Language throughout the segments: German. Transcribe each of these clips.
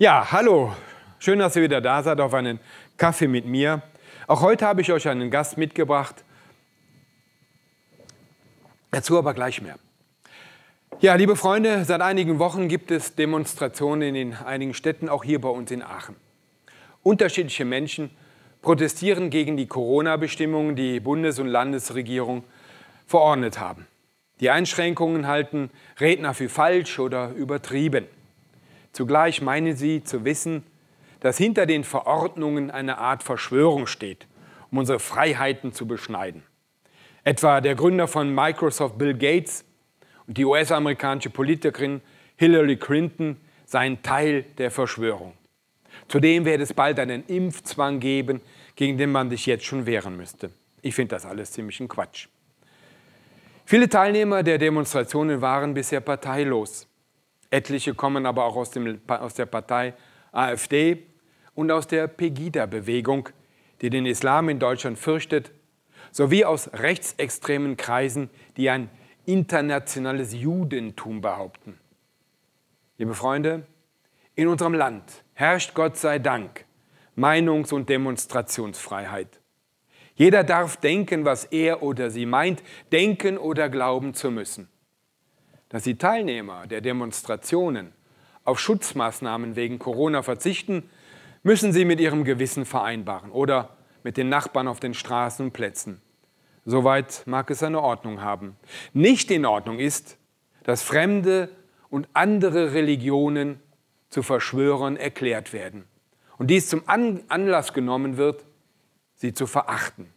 Ja, hallo. Schön, dass ihr wieder da seid auf einen Kaffee mit mir. Auch heute habe ich euch einen Gast mitgebracht. Dazu aber gleich mehr. Ja, liebe Freunde, seit einigen Wochen gibt es Demonstrationen in einigen Städten, auch hier bei uns in Aachen. Unterschiedliche Menschen protestieren gegen die Corona-Bestimmungen, die Bundes- und Landesregierung verordnet haben. Die Einschränkungen halten Redner für falsch oder übertrieben. Zugleich meinen sie zu wissen, dass hinter den Verordnungen eine Art Verschwörung steht, um unsere Freiheiten zu beschneiden. Etwa der Gründer von Microsoft Bill Gates und die US-amerikanische Politikerin Hillary Clinton seien Teil der Verschwörung. Zudem werde es bald einen Impfzwang geben, gegen den man sich jetzt schon wehren müsste. Ich finde das alles ziemlich ein Quatsch. Viele Teilnehmer der Demonstrationen waren bisher parteilos. Etliche kommen aber auch aus, dem, aus der Partei AfD und aus der Pegida-Bewegung, die den Islam in Deutschland fürchtet, sowie aus rechtsextremen Kreisen, die ein internationales Judentum behaupten. Liebe Freunde, in unserem Land herrscht Gott sei Dank Meinungs- und Demonstrationsfreiheit. Jeder darf denken, was er oder sie meint, denken oder glauben zu müssen dass die Teilnehmer der Demonstrationen auf Schutzmaßnahmen wegen Corona verzichten, müssen sie mit ihrem Gewissen vereinbaren oder mit den Nachbarn auf den Straßen und Plätzen. Soweit mag es eine Ordnung haben. Nicht in Ordnung ist, dass fremde und andere Religionen zu Verschwörern erklärt werden und dies zum Anlass genommen wird, sie zu verachten.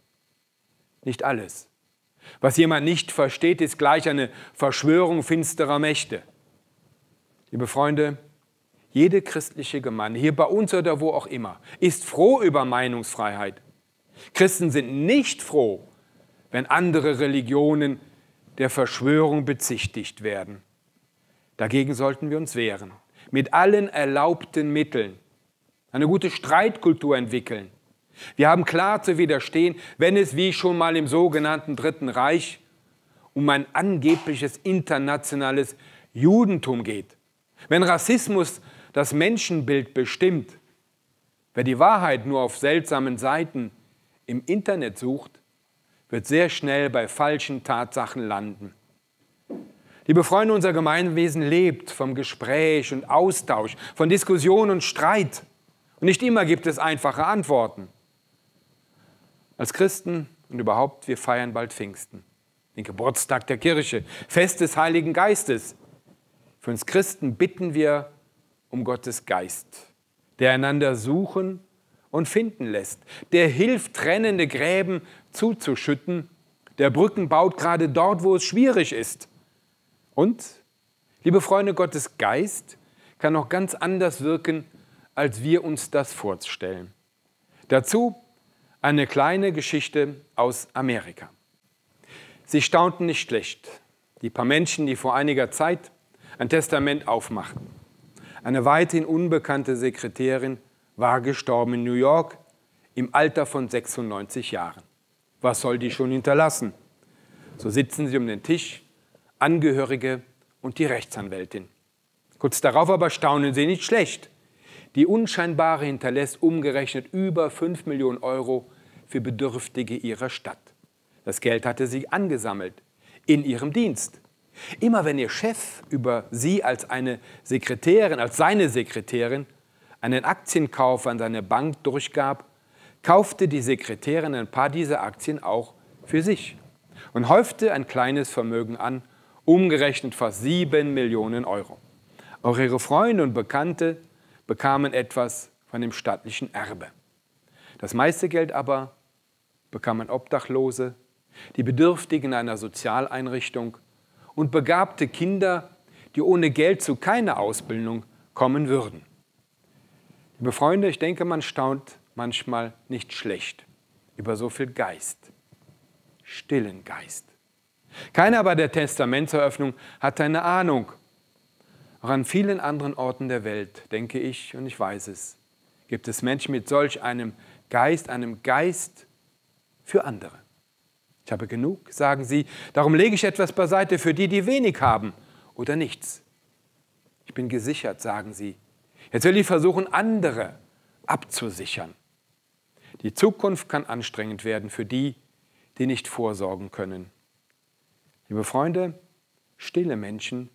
Nicht alles was jemand nicht versteht, ist gleich eine Verschwörung finsterer Mächte. Liebe Freunde, jede christliche Gemeinde, hier bei uns oder wo auch immer, ist froh über Meinungsfreiheit. Christen sind nicht froh, wenn andere Religionen der Verschwörung bezichtigt werden. Dagegen sollten wir uns wehren, mit allen erlaubten Mitteln, eine gute Streitkultur entwickeln, wir haben klar zu widerstehen, wenn es wie schon mal im sogenannten Dritten Reich um ein angebliches internationales Judentum geht. Wenn Rassismus das Menschenbild bestimmt, wer die Wahrheit nur auf seltsamen Seiten im Internet sucht, wird sehr schnell bei falschen Tatsachen landen. Liebe Freunde, unser Gemeinwesen lebt vom Gespräch und Austausch, von Diskussion und Streit. Und nicht immer gibt es einfache Antworten. Als Christen und überhaupt, wir feiern bald Pfingsten, den Geburtstag der Kirche, Fest des Heiligen Geistes. Für uns Christen bitten wir um Gottes Geist, der einander suchen und finden lässt, der hilft, trennende Gräben zuzuschütten, der Brücken baut gerade dort, wo es schwierig ist. Und, liebe Freunde, Gottes Geist kann auch ganz anders wirken, als wir uns das vorstellen. Dazu eine kleine Geschichte aus Amerika. Sie staunten nicht schlecht, die paar Menschen, die vor einiger Zeit ein Testament aufmachten. Eine weithin unbekannte Sekretärin war gestorben in New York im Alter von 96 Jahren. Was soll die schon hinterlassen? So sitzen sie um den Tisch, Angehörige und die Rechtsanwältin. Kurz darauf aber staunen sie nicht schlecht. Die Unscheinbare hinterlässt umgerechnet über 5 Millionen Euro für Bedürftige ihrer Stadt. Das Geld hatte sie angesammelt in ihrem Dienst. Immer wenn ihr Chef über sie als eine Sekretärin, als seine Sekretärin, einen Aktienkauf an seine Bank durchgab, kaufte die Sekretärin ein paar dieser Aktien auch für sich und häufte ein kleines Vermögen an, umgerechnet fast sieben Millionen Euro. Auch ihre Freunde und Bekannte bekamen etwas von dem stattlichen Erbe. Das meiste Geld aber bekamen Obdachlose, die Bedürftigen einer Sozialeinrichtung und begabte Kinder, die ohne Geld zu keiner Ausbildung kommen würden. Liebe Freunde, ich denke, man staunt manchmal nicht schlecht über so viel Geist, stillen Geist. Keiner bei der Testamentseröffnung hat eine Ahnung. Auch an vielen anderen Orten der Welt, denke ich, und ich weiß es, gibt es Menschen mit solch einem Geist, einem Geist für andere. Ich habe genug, sagen sie, darum lege ich etwas beiseite für die, die wenig haben oder nichts. Ich bin gesichert, sagen sie. Jetzt will ich versuchen, andere abzusichern. Die Zukunft kann anstrengend werden für die, die nicht vorsorgen können. Liebe Freunde, stille Menschen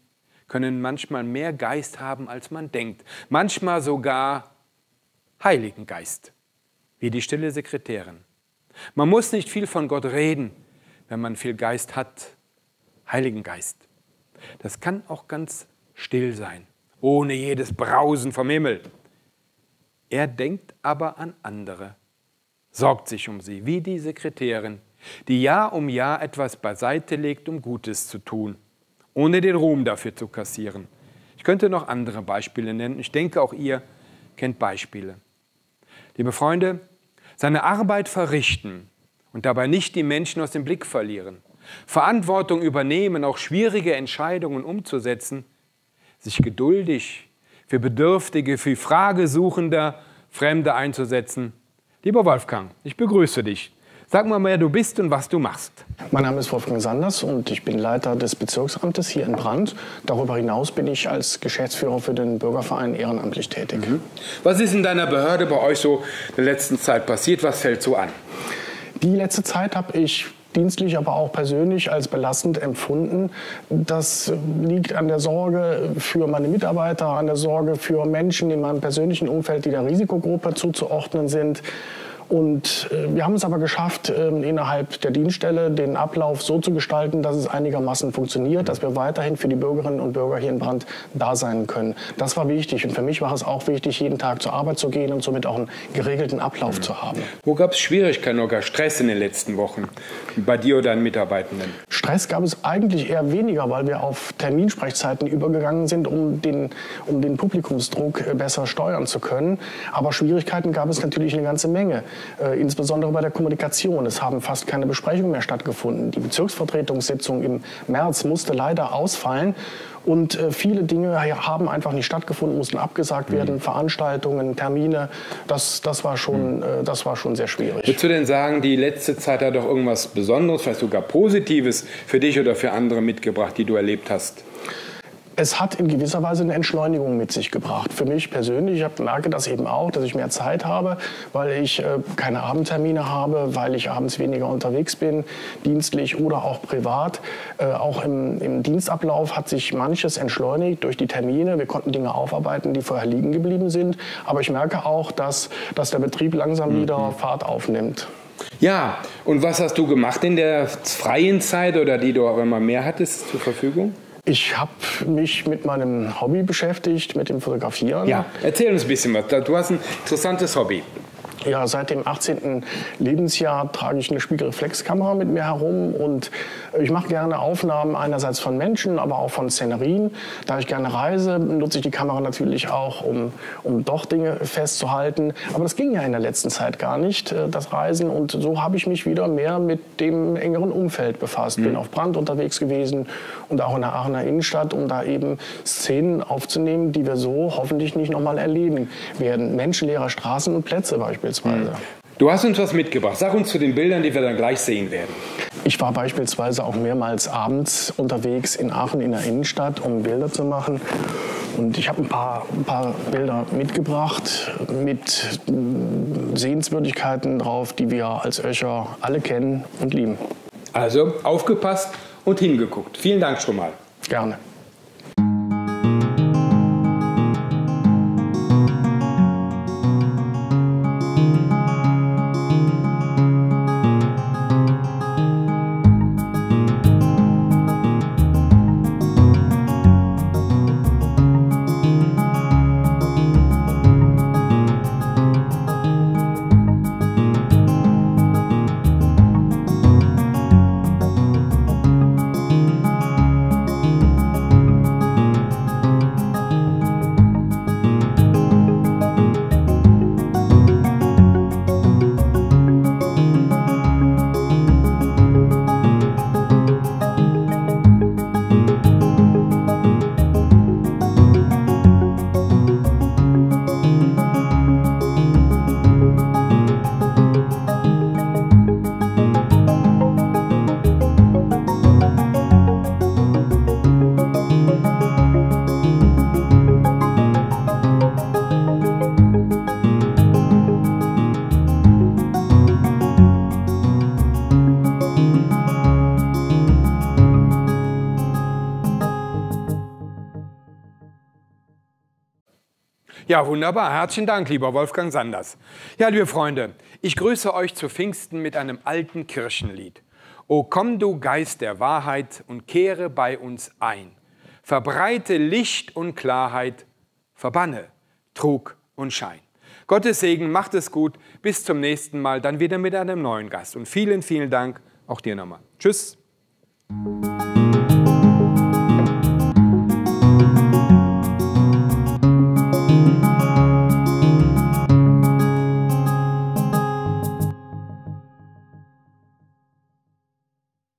können manchmal mehr Geist haben, als man denkt. Manchmal sogar Heiligen Geist, wie die stille Sekretärin. Man muss nicht viel von Gott reden, wenn man viel Geist hat. Heiligen Geist. Das kann auch ganz still sein, ohne jedes Brausen vom Himmel. Er denkt aber an andere, sorgt sich um sie, wie die Sekretärin, die Jahr um Jahr etwas beiseite legt, um Gutes zu tun, ohne den Ruhm dafür zu kassieren. Ich könnte noch andere Beispiele nennen. Ich denke, auch ihr kennt Beispiele. Liebe Freunde, seine Arbeit verrichten und dabei nicht die Menschen aus dem Blick verlieren, Verantwortung übernehmen, auch schwierige Entscheidungen umzusetzen, sich geduldig für Bedürftige, für Fragesuchende, Fremde einzusetzen. Lieber Wolfgang, ich begrüße dich. Sag mal, wer du bist und was du machst. Mein Name ist Wolfgang Sanders und ich bin Leiter des Bezirksamtes hier in Brand. Darüber hinaus bin ich als Geschäftsführer für den Bürgerverein ehrenamtlich tätig. Mhm. Was ist in deiner Behörde bei euch so in der letzten Zeit passiert? Was fällt so an? Die letzte Zeit habe ich dienstlich, aber auch persönlich als belastend empfunden. Das liegt an der Sorge für meine Mitarbeiter, an der Sorge für Menschen in meinem persönlichen Umfeld, die der Risikogruppe zuzuordnen sind. Und äh, wir haben es aber geschafft, äh, innerhalb der Dienststelle den Ablauf so zu gestalten, dass es einigermaßen funktioniert, dass wir weiterhin für die Bürgerinnen und Bürger hier in Brand da sein können. Das war wichtig. Und für mich war es auch wichtig, jeden Tag zur Arbeit zu gehen und somit auch einen geregelten Ablauf mhm. zu haben. Wo gab es Schwierigkeiten oder Stress in den letzten Wochen bei dir oder deinen Mitarbeitenden? Stress gab es eigentlich eher weniger, weil wir auf Terminsprechzeiten übergegangen sind, um den, um den Publikumsdruck äh, besser steuern zu können. Aber Schwierigkeiten gab es natürlich eine ganze Menge äh, insbesondere bei der Kommunikation. Es haben fast keine Besprechungen mehr stattgefunden. Die Bezirksvertretungssitzung im März musste leider ausfallen. Und äh, viele Dinge haben einfach nicht stattgefunden, mussten abgesagt werden, mhm. Veranstaltungen, Termine. Das, das, war schon, mhm. äh, das war schon sehr schwierig. Würdest du denn sagen, die letzte Zeit hat doch irgendwas Besonderes, vielleicht sogar Positives für dich oder für andere mitgebracht, die du erlebt hast? es hat in gewisser Weise eine Entschleunigung mit sich gebracht. Für mich persönlich, ich merke das eben auch, dass ich mehr Zeit habe, weil ich äh, keine Abendtermine habe, weil ich abends weniger unterwegs bin, dienstlich oder auch privat. Äh, auch im, im, Dienstablauf hat sich manches entschleunigt durch die Termine. Wir konnten Dinge aufarbeiten, die vorher liegen geblieben sind. Aber ich merke auch, dass, dass der Betrieb langsam mhm. wieder Fahrt aufnimmt. Ja, und was hast du gemacht in der freien Zeit oder die du auch immer mehr hattest zur Verfügung? Ich habe mich mit meinem Hobby beschäftigt, mit dem Fotografieren. Ja, erzähl uns ein bisschen was. Du hast ein interessantes Hobby. Ja, seit dem 18. Lebensjahr trage ich eine Spiegelreflexkamera mit mir herum und ich mache gerne Aufnahmen einerseits von Menschen, aber auch von Szenerien. Da ich gerne reise, nutze ich die Kamera natürlich auch, um, um doch Dinge festzuhalten. Aber das ging ja in der letzten Zeit gar nicht, äh, das Reisen. Und so habe ich mich wieder mehr mit dem engeren Umfeld befasst. Mhm. Bin auf Brand unterwegs gewesen und auch in der Aachener Innenstadt, um da eben Szenen aufzunehmen, die wir so hoffentlich nicht nochmal erleben werden. Menschenleere Straßen und Plätze beispielsweise. Du hast uns was mitgebracht. Sag uns zu den Bildern, die wir dann gleich sehen werden. Ich war beispielsweise auch mehrmals abends unterwegs in Aachen in der Innenstadt, um Bilder zu machen. Und ich habe ein paar, ein paar Bilder mitgebracht mit Sehenswürdigkeiten drauf, die wir als Öscher alle kennen und lieben. Also aufgepasst und hingeguckt. Vielen Dank schon mal. Gerne. Ja, wunderbar. Herzlichen Dank, lieber Wolfgang Sanders. Ja, liebe Freunde, ich grüße euch zu Pfingsten mit einem alten Kirchenlied. O komm du Geist der Wahrheit und kehre bei uns ein. Verbreite Licht und Klarheit, verbanne Trug und Schein. Gottes Segen, macht es gut. Bis zum nächsten Mal, dann wieder mit einem neuen Gast. Und vielen, vielen Dank auch dir nochmal. Tschüss.